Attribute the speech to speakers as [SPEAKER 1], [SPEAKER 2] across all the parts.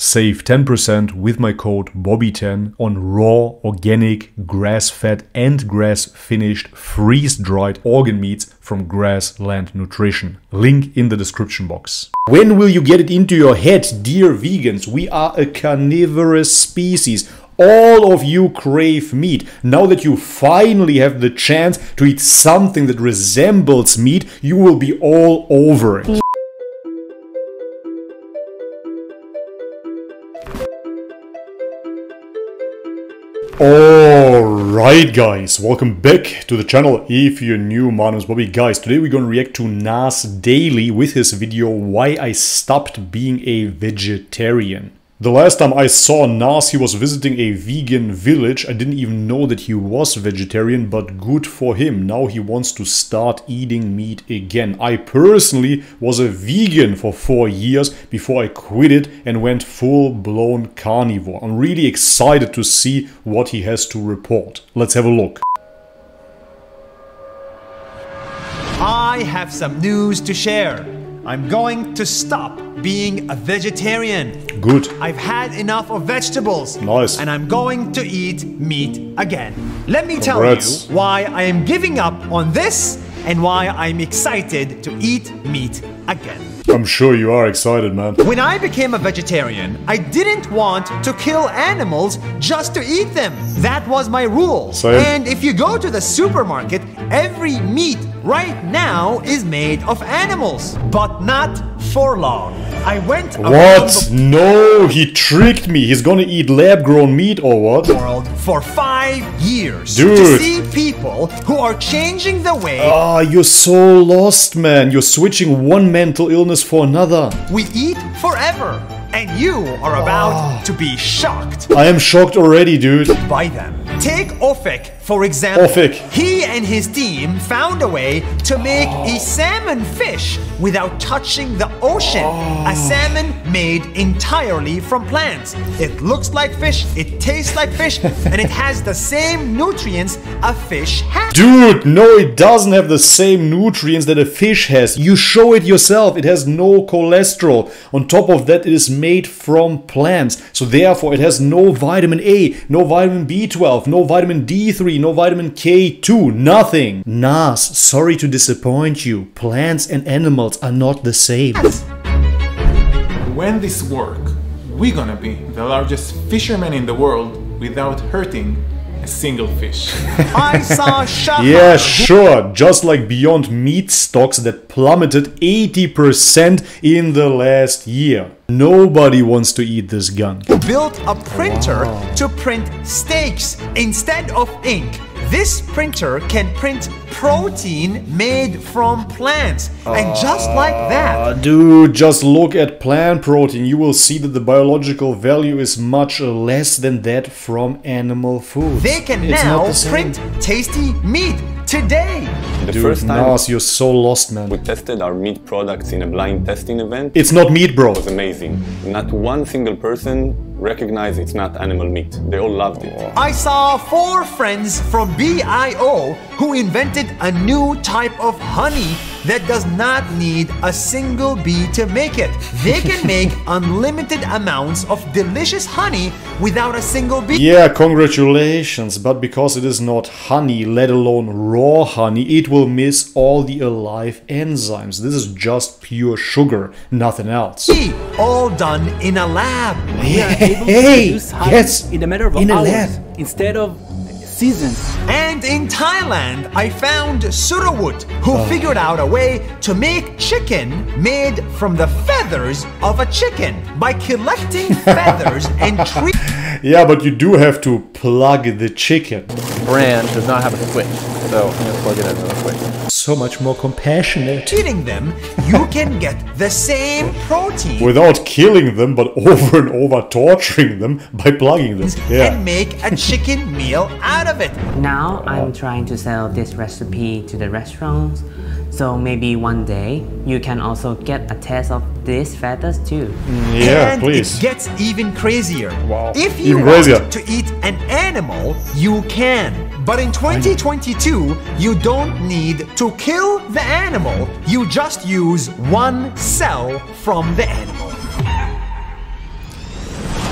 [SPEAKER 1] Save 10% with my code BOBBY10 on raw, organic, grass-fed and grass-finished freeze-dried organ meats from Grassland Nutrition. Link in the description box. When will you get it into your head, dear vegans? We are a carnivorous species. All of you crave meat. Now that you finally have the chance to eat something that resembles meat, you will be all over it. Alright guys, welcome back to the channel if you're new, my name is Bobby. Guys, today we're gonna react to Nas Daily with his video Why I Stopped Being a Vegetarian. The last time I saw Nas, he was visiting a vegan village. I didn't even know that he was vegetarian, but good for him. Now he wants to start eating meat again. I personally was a vegan for four years before I quit it and went full-blown carnivore. I'm really excited to see what he has to report. Let's have a look.
[SPEAKER 2] I have some news to share. I'm going to stop being a vegetarian.
[SPEAKER 1] Good.
[SPEAKER 2] I've had enough of vegetables.
[SPEAKER 1] Nice.
[SPEAKER 2] And I'm going to eat meat again. Let me
[SPEAKER 1] Congrats.
[SPEAKER 2] tell you why I am giving up on this and why I'm excited to eat meat again.
[SPEAKER 1] I'm sure you are excited, man.
[SPEAKER 2] When I became a vegetarian, I didn't want to kill animals just to eat them. That was my rule.
[SPEAKER 1] Same.
[SPEAKER 2] And if you go to the supermarket, every meat right now is made of animals, but not for long. I went
[SPEAKER 1] What? No, he tricked me. He's gonna eat lab-grown meat or what?
[SPEAKER 2] world for five years to see people who are changing the way
[SPEAKER 1] Ah, you're so lost, man. You're switching one mental illness for another.
[SPEAKER 2] we eat forever. And you are about
[SPEAKER 1] Ah.
[SPEAKER 2] to be shocked.
[SPEAKER 1] I am shocked already, dude.
[SPEAKER 2] by them. Take Ofek, for example. He and his team found a way to make a salmon fish without touching the ocean. A oh. salmon made entirely from plants. It looks like fish, it tastes like fish, and it has the same nutrients a fish has.
[SPEAKER 1] Dude, no, it doesn't have the same nutrients that a fish has. You show it yourself. It has no cholesterol. On top of that, it is made from plants. So therefore, it has no vitamin A, no vitamin B12, no vitamin D3, no vitamin K2, nothing. Nas, sorry to disappoint you. Plants and animals are not the same.
[SPEAKER 3] When this work, we're gonna be the largest fishermen in the world without hurting single fish.
[SPEAKER 2] I saw Shahar,
[SPEAKER 1] Yeah, sure. Just like Beyond Meat stocks that plummeted 80% in the last year. Nobody wants to eat this gun.
[SPEAKER 2] built a printer to print steaks instead of ink. This printer can print protein made from plants. And just like that,
[SPEAKER 1] Uh, dude, just look at plant protein. You will see that the biological value is much less than that from animal food.
[SPEAKER 2] they can
[SPEAKER 1] It's
[SPEAKER 2] now
[SPEAKER 1] the
[SPEAKER 2] print tasty meat today.
[SPEAKER 4] The
[SPEAKER 1] Dude,
[SPEAKER 4] first time
[SPEAKER 1] Nas, you're so lost, man.
[SPEAKER 4] we tested our meat products in a blind testing event,
[SPEAKER 1] It's not meat, bro.
[SPEAKER 4] It was amazing. Not one single person recognized it's not animal meat. They all loved it.
[SPEAKER 2] I saw four friends from Bee-io who invented a new type of honey that does not need a single bee to make it. They can make unlimited amounts of delicious honey without a single bee.
[SPEAKER 1] Yeah, congratulations, but because it is not honey, let alone raw honey, it will miss all the alive enzymes. This is just pure sugar, nothing else.
[SPEAKER 2] all done in a lab.
[SPEAKER 5] We are able to produce honey
[SPEAKER 1] yes,
[SPEAKER 5] in a matter of
[SPEAKER 1] in a
[SPEAKER 5] hours
[SPEAKER 1] lab.
[SPEAKER 5] instead of seasons.
[SPEAKER 2] And in Thailand, I found Surawut, who oh. figured out a way to make chicken made from the feathers of a chicken by collecting feathers and treating
[SPEAKER 1] Yeah, but you do have to plug the chicken.
[SPEAKER 6] brand does not have a switch, so I'm gonna plug it in real quick.
[SPEAKER 1] So much more compassionate.
[SPEAKER 2] them. You can get the same protein
[SPEAKER 1] Without killing them, but over and over torturing them by plugging them. Yeah.
[SPEAKER 2] and make a chicken meal out of it.
[SPEAKER 7] Now I'm trying to sell this recipe to the restaurants. So maybe one day you can also get a taste of these feathers too.
[SPEAKER 1] Mm, yeah,
[SPEAKER 2] and
[SPEAKER 1] please.
[SPEAKER 2] it gets even crazier.
[SPEAKER 1] Wow.
[SPEAKER 2] If you
[SPEAKER 1] Even
[SPEAKER 2] want
[SPEAKER 1] crazier.
[SPEAKER 2] to eat an animal, you can. But in 2022, you don't need to kill the animal. You just use one cell from the animal.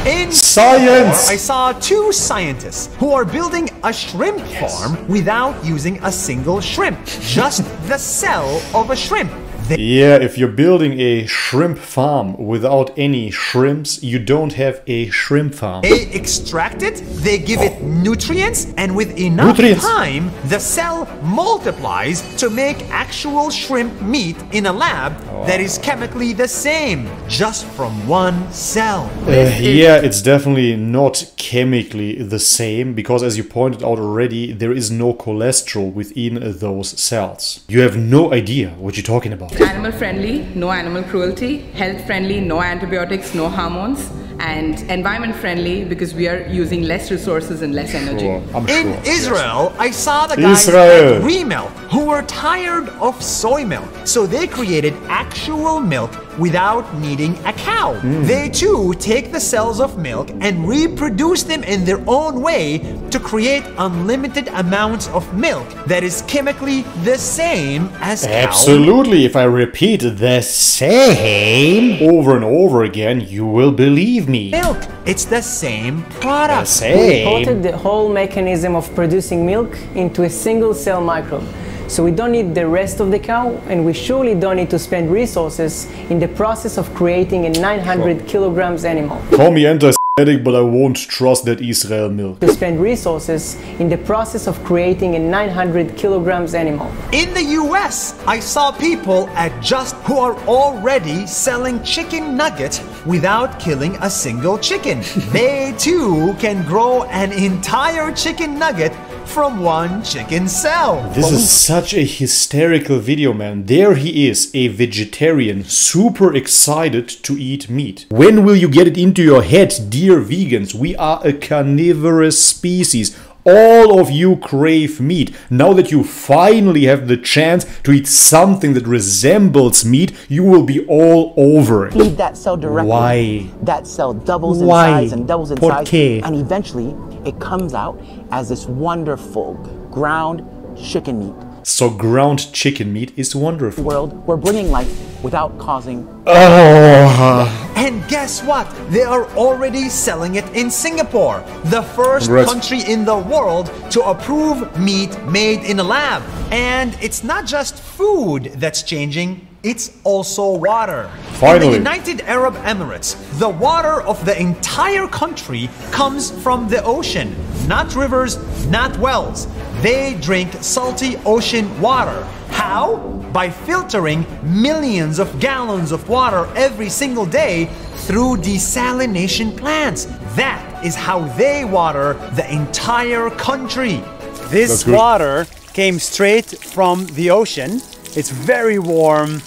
[SPEAKER 2] In
[SPEAKER 1] Science!
[SPEAKER 2] I saw two scientists who are building a shrimp farm without using a single shrimp, just the cell of a shrimp. They
[SPEAKER 1] Yeah, if you're building a shrimp farm without any shrimps, you don't have a shrimp farm.
[SPEAKER 2] They extract it, they give it nutrients, and with enough
[SPEAKER 1] Nutrients.
[SPEAKER 2] time, the cell multiplies to make actual shrimp meat in a lab that is chemically the same, just from one cell.
[SPEAKER 1] Uh, yeah, it's definitely not chemically the same because, as you pointed out already, there is no cholesterol within those cells. You have no idea what you're talking about.
[SPEAKER 8] Animal friendly, no animal cruelty. Health friendly, no antibiotics, no hormones. And environment friendly because we are using less resources and less energy.
[SPEAKER 1] Sure, I'm
[SPEAKER 2] In
[SPEAKER 1] sure.
[SPEAKER 2] Israel, I saw the guys
[SPEAKER 1] Israel.
[SPEAKER 2] at Remilk who were tired of soy milk, so they created actual milk without needing a cow.
[SPEAKER 1] Hmm.
[SPEAKER 2] They too take the cells of milk and reproduce them in their own way to create unlimited amounts of milk that is chemically the same as cow
[SPEAKER 1] Absolutely, if I repeat the same over and over again, you will believe me.
[SPEAKER 2] milk. It's the same
[SPEAKER 1] The
[SPEAKER 2] product.
[SPEAKER 1] same.
[SPEAKER 9] Imported the whole mechanism of producing milk into a single cell microbe. So we don't need the rest of the cow, and we surely don't need to spend resources in the process of creating a 900 kilograms animal.
[SPEAKER 1] Call me anti-Semitic, but I won't trust that Israel milk.
[SPEAKER 9] To spend resources in the process of creating a 900 kilograms animal.
[SPEAKER 2] In the US, I saw people at Just who are already selling chicken nuggets without killing a single chicken. they too can grow an entire chicken nugget from one chicken cell.
[SPEAKER 1] This is such a hysterical video, man. There he is, a vegetarian, super excited to eat meat. When will you get it into your head, dear vegans? We are a carnivorous species. All of you crave meat. Now that you finally have the chance to eat something that resembles meat, you will be all over it.
[SPEAKER 10] feed that cell directly.
[SPEAKER 1] Why?
[SPEAKER 10] That cell doubles in
[SPEAKER 1] Why?
[SPEAKER 10] size and doubles in
[SPEAKER 1] ¿Por
[SPEAKER 10] size,
[SPEAKER 1] qué?
[SPEAKER 10] and eventually it comes out as this wonderful ground chicken meat.
[SPEAKER 1] So ground chicken meat is wonderful.
[SPEAKER 10] World, we're bringing life without causing.
[SPEAKER 1] Oh,
[SPEAKER 2] And guess what? They are already selling it in Singapore, the first
[SPEAKER 1] Congrats.
[SPEAKER 2] country in the world to approve meat made in a lab. And it's not just food that's changing, it's also water.
[SPEAKER 1] Finally.
[SPEAKER 2] In the United Arab Emirates, the water of the entire country comes from the ocean, not rivers, not wells. They drink salty ocean water. How? By filtering millions of gallons of water every single day through desalination plants. That is how they water the entire country. This water came straight from the ocean. It's very warm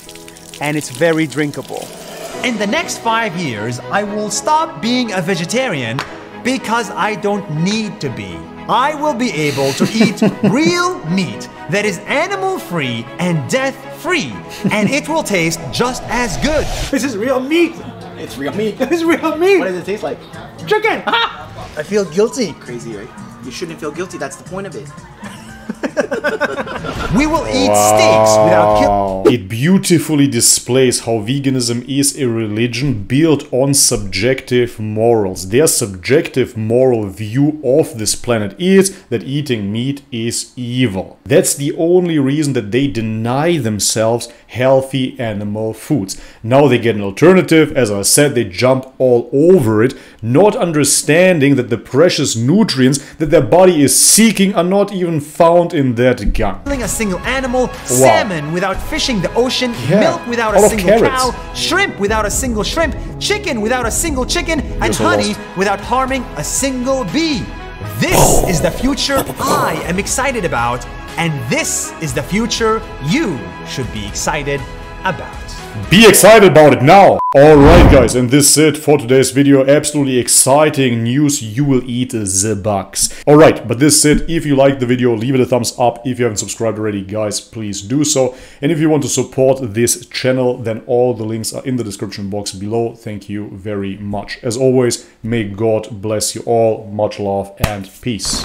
[SPEAKER 2] and it's very drinkable. In the next five years, I will stop being a vegetarian because I don't need to be. I will be able to eat real meat that is animal free and death free, and it will taste just as good. This is real meat.
[SPEAKER 5] It's real meat.
[SPEAKER 2] This is real meat.
[SPEAKER 5] What does it taste like?
[SPEAKER 2] Chicken.
[SPEAKER 5] I feel guilty. Crazy, right? You shouldn't feel guilty. That's the point of it.
[SPEAKER 2] We will eat steaks without.
[SPEAKER 1] It beautifully displays how veganism is a religion built on subjective morals. Their subjective moral view of this planet is that eating meat is evil. That's the only reason that they deny themselves healthy animal foods. Now they get an alternative. As I said, they jump all over it, not understanding that the precious nutrients that their body is seeking are not even found in that gun.
[SPEAKER 2] killing a single animal, salmon without fishing the ocean,
[SPEAKER 1] Yeah,
[SPEAKER 2] milk without
[SPEAKER 1] all
[SPEAKER 2] a single
[SPEAKER 1] carrots.
[SPEAKER 2] cow, shrimp without a single shrimp, chicken without a single chicken, and
[SPEAKER 1] Yes, I
[SPEAKER 2] honey
[SPEAKER 1] lost.
[SPEAKER 2] without harming a single bee. This oh. is the future I am excited about, and this is the future you should be excited about.
[SPEAKER 1] Be excited about it now! Alright guys, and this is it for today's video. Absolutely exciting news, you will eat the bugs. Alright, but this is it. If you liked the video, leave it a thumbs up. If you haven't subscribed already, guys, please do so. And if you want to support this channel, then all the links are in the description box below. Thank you very much. As always, may God bless you all. Much love and peace.